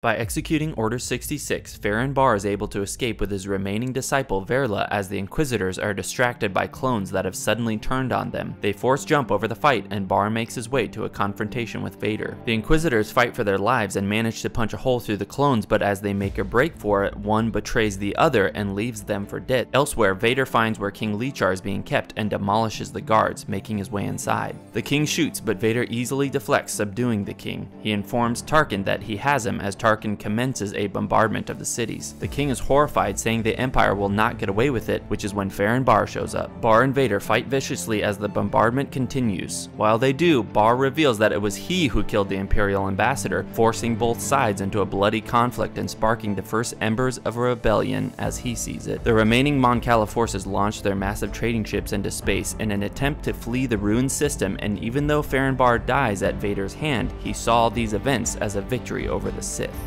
By executing Order 66, Ferren Barr is able to escape with his remaining disciple Verla as the Inquisitors are distracted by clones that have suddenly turned on them. They force jump over the fight and Barr makes his way to a confrontation with Vader. The Inquisitors fight for their lives and manage to punch a hole through the clones but as they make a break for it, one betrays the other and leaves them for dead. Elsewhere, Vader finds where King Lee-Char is being kept and demolishes the guards, making his way inside. The king shoots but Vader easily deflects, subduing the king. He informs Tarkin that he has him as Tarkin Tarkin commences a bombardment of the cities. The king is horrified, saying the Empire will not get away with it, which is when Ferren Barr shows up. Barr and Vader fight viciously as the bombardment continues. While they do, Barr reveals that it was he who killed the Imperial ambassador, forcing both sides into a bloody conflict and sparking the first embers of a rebellion as he sees it. The remaining Mon Cala forces launch their massive trading ships into space in an attempt to flee the ruined system, and even though Ferren Barr dies at Vader's hand, he saw these events as a victory over the Sith.